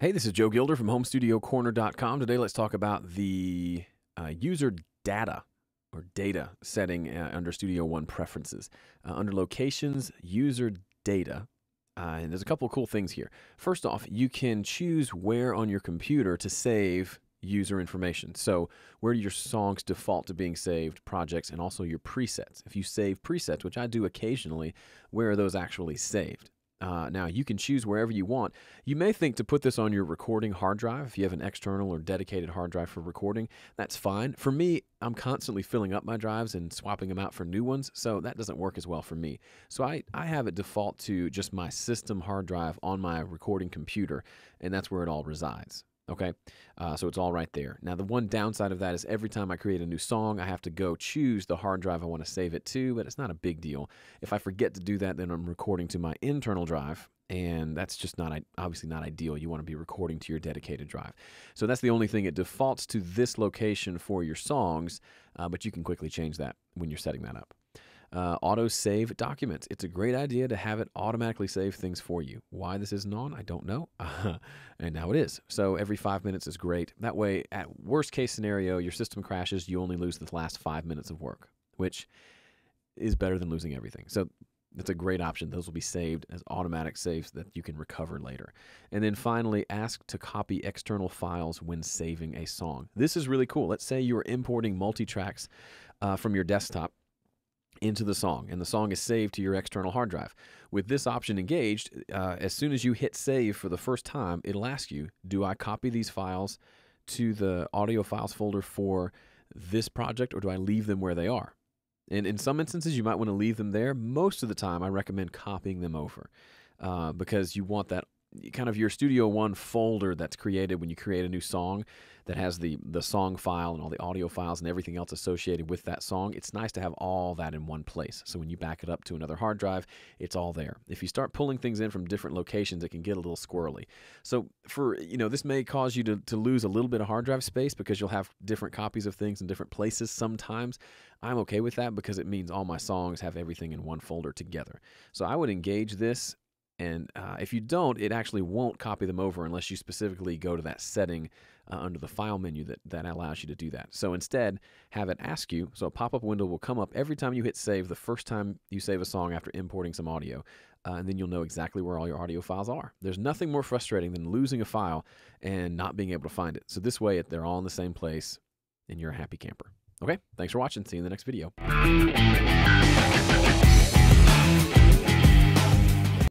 Hey, this is Joe Gilder from HomeStudioCorner.com. Today, let's talk about the uh, user data or data setting uh, under Studio One preferences. Uh, under locations, user data, uh, and there's a couple of cool things here. First off, you can choose where on your computer to save user information. So, where do your songs default to being saved, projects, and also your presets? If you save presets, which I do occasionally, where are those actually saved? Uh, now, you can choose wherever you want. You may think to put this on your recording hard drive if you have an external or dedicated hard drive for recording. That's fine. For me, I'm constantly filling up my drives and swapping them out for new ones, so that doesn't work as well for me. So I, I have it default to just my system hard drive on my recording computer, and that's where it all resides. Okay, uh, so it's all right there. Now, the one downside of that is every time I create a new song, I have to go choose the hard drive I want to save it to, but it's not a big deal. If I forget to do that, then I'm recording to my internal drive, and that's just not obviously not ideal. You want to be recording to your dedicated drive. So that's the only thing. It defaults to this location for your songs, uh, but you can quickly change that when you're setting that up. Uh, auto save documents. It's a great idea to have it automatically save things for you. Why this isn't on, I don't know. and now it is. So every five minutes is great. That way, at worst case scenario, your system crashes, you only lose the last five minutes of work, which is better than losing everything. So that's a great option. Those will be saved as automatic saves that you can recover later. And then finally, ask to copy external files when saving a song. This is really cool. Let's say you are importing multi tracks uh, from your desktop into the song, and the song is saved to your external hard drive. With this option engaged, uh, as soon as you hit save for the first time, it'll ask you, do I copy these files to the audio files folder for this project, or do I leave them where they are? And in some instances, you might want to leave them there. Most of the time, I recommend copying them over uh, because you want that kind of your Studio One folder that's created when you create a new song that has the the song file and all the audio files and everything else associated with that song. It's nice to have all that in one place. So when you back it up to another hard drive, it's all there. If you start pulling things in from different locations, it can get a little squirrely. So for you know, this may cause you to, to lose a little bit of hard drive space because you'll have different copies of things in different places sometimes. I'm okay with that because it means all my songs have everything in one folder together. So I would engage this and uh, if you don't, it actually won't copy them over unless you specifically go to that setting uh, under the file menu that, that allows you to do that. So instead, have it ask you. So a pop up window will come up every time you hit save the first time you save a song after importing some audio. Uh, and then you'll know exactly where all your audio files are. There's nothing more frustrating than losing a file and not being able to find it. So this way, they're all in the same place and you're a happy camper. Okay, thanks for watching. See you in the next video.